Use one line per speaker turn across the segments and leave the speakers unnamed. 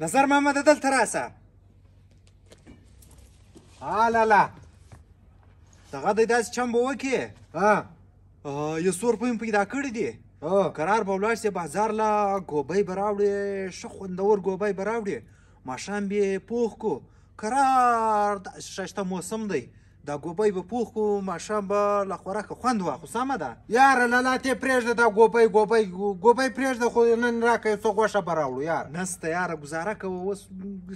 نظر محمد دلته راسه
هالالا
دغه دی داسې چم به وکړي یو څو روپۍ مې پیدا کړي
دي
قرار به ولاړ سي بازار له ګوبۍ به راوړي ښه خوندور ګوبۍ به راوړي ماښام به یې پوخ کړو قرار داسې ښایسته موسم دی دا ګوبی به پوخ کو ماښام به له خوراکه خوند واخو سمه ده
یاره لالا ته پرېږده دا ګوبی ګوبی ګوبی پرېږده خو نن راکه څه غوښه به راوړو یار
نسته یاره ګزاره کوه اوس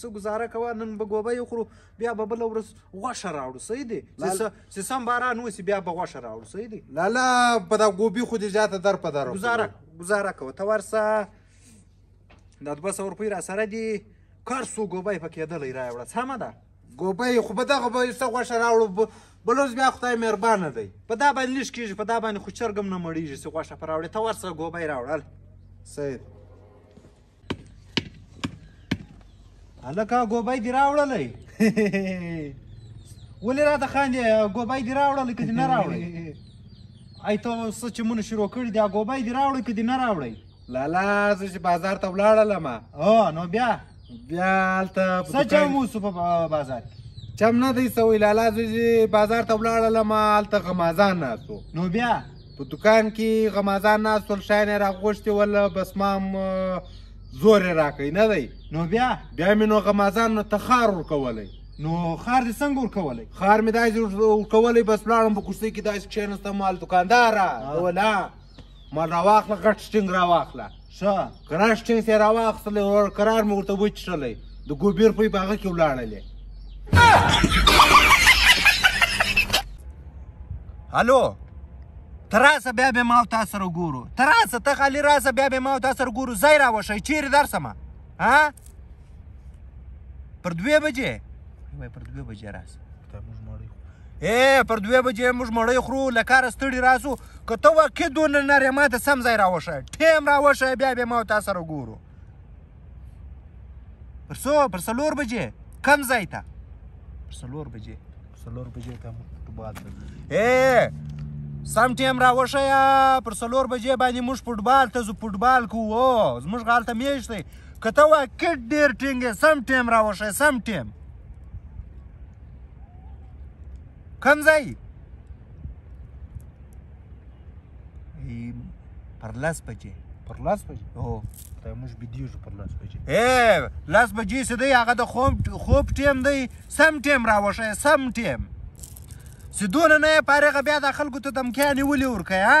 څه ګزاره کوه نن به ګوبی وخورو بیا به بله ورځ غوښه راوړو صحیح دی چې سم باران وسي بیا به غوښه راوړو صحیح دی
لالا په دا ګوبی خو دې زیاته در په در
ګزاره ګزاره کوه ته ورسه دا دوه سوه روپۍ راسره دي کار څو ګوبی په کېدلی راوړه سمه ده
ګوبه یې خو به دغه به څه غوښه راوړو بلوز بیا خدای مهربانه دی
په دا باندې لږ کېږي په دا باندې خو چرګ هم نه مړېږي چې غوښه په راوړې ته ورسره ګوبه یې راوړل
سید
هلکه ګوبه دې راوړلی ولې راته خاندې ګوبه دې راوړلی که دې نه راوړی ای ته څه چې مونږ شروع کړي دي ګوبه دې راوړی که دې نه راوړی
لالا زه چې بازار ته ولاړلم
هو نو بیا
بیا هلته
څه چم وسو په بازار کې
چم نه دی سوی لالا زه چې بازار ته ولاړلم هلته غمازان ناستو
نو بیا
په دکان کې غمازان ناست ول شیان یې راغوښتي ول بس ما هم زور یې راکوي نه دی
نو بیا
بیا مې نو غمازانو ته خار ورکولی
نو خار دې څنګه ورکولی
خار مې داسې ورکولی بس ولاړم په کرسۍ کې داسې کښېنستم مال دکانداره ولا مال راواخله غټ سټینګ راواخله
ښه
کرار سټینګ ته راواخله ورور کرار مې ورته وچښلی د ګوبیر پوی په هغه کې ولاړلې
الو ته راسه بیا به ما او تا سره ګورو ته راسه ته خالي راسه بیا به ما او تا سره ګورو ځای راوښی چیرې درسمه ها پر دوه بجې وای پر دوه بجې راځه ته موږ مړی اے پر دوه بجې موږ مړی خورو له کاره ستړي راسو که ته واقع دونه نری ما ته سم ځای راوښیه ټیم راوښیه بیا بیا ما او تا سره ګورو پر څو پر څلور بجې کم ځای ته پر څلور بجې پر څلور بجې ته فوټبال ته اے سم ټیم راوښیه پر څلور بجې باندې موږ فوټبال ته ځو فوټبال کوو زموږ غالته میشت دی که ته وا کټ ډیر ټینګ سم ټیم راوښه سم ټیم کم ځای پر لاس بجې
پر لاس بجې
هو
ته موږ بيدیږو پر لاس بجې
اے لاس بجې سي دی هغه د خوب خوب ټیم دی سم ټیم راوښه سم ټیم سیدونه نه فارغه بیا د خلکو ته دمکیانې ولې ورکه ها